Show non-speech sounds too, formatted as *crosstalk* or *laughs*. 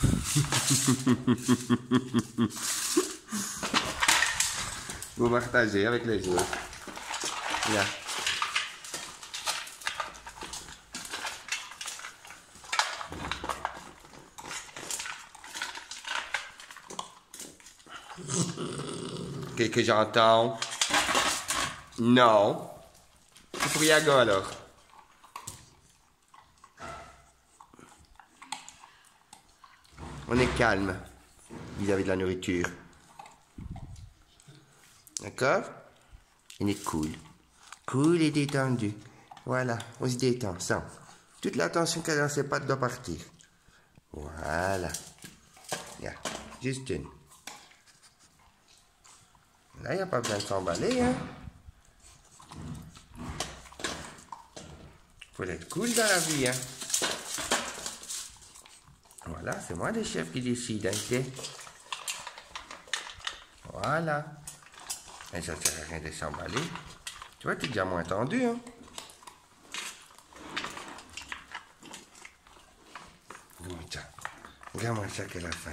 *laughs* Vou marcar gel, vai que legal. Já. O que que estão? Não. O que agora? On est calme vis-à-vis de la nourriture. D'accord? On est cool. Cool et détendu. Voilà, on se détend. Toute l'attention qu'elle a dans ses pattes doit partir. Voilà. Yeah. Juste une. Là, il n'y a pas besoin de s'emballer, hein. Faut être cool dans la vie, hein. Voilà, c'est moi le chef qui décide, hein, Voilà. Et ça sert à rien de s'emballer. Tu vois, tu es déjà moins tendu, hein. Tiens, regarde-moi ça qu'elle a faim.